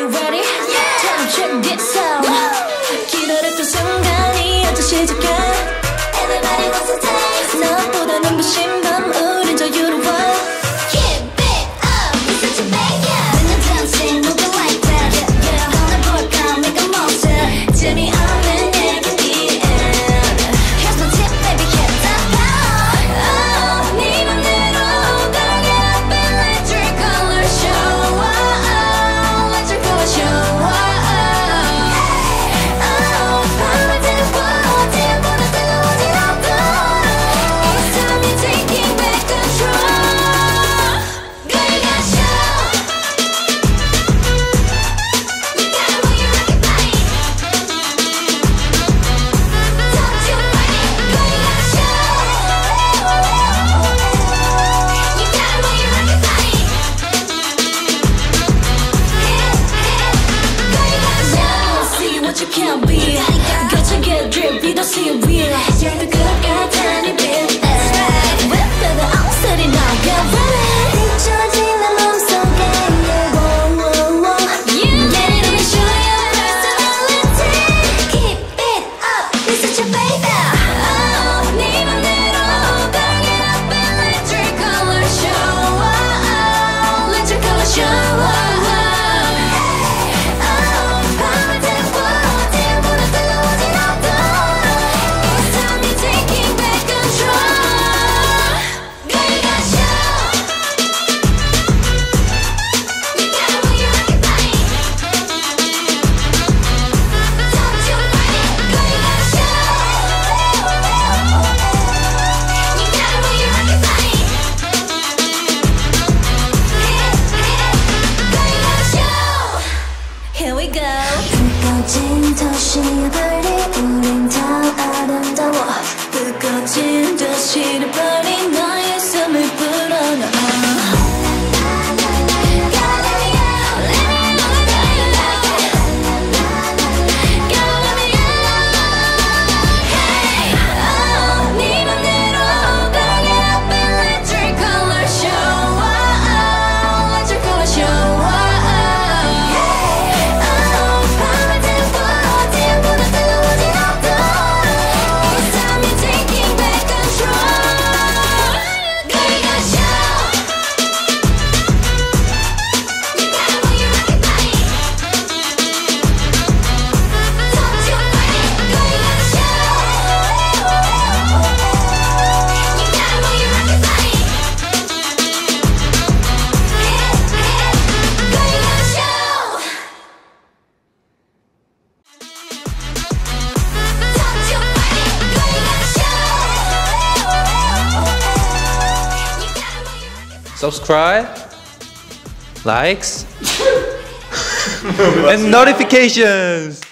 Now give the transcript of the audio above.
you ready? Yeah. Time to check this out. Woo. 기다렸던 순간이 어제 시작한. Everybody wants to dance. 나보다 눈부신 밤. subscribe, likes, and notifications.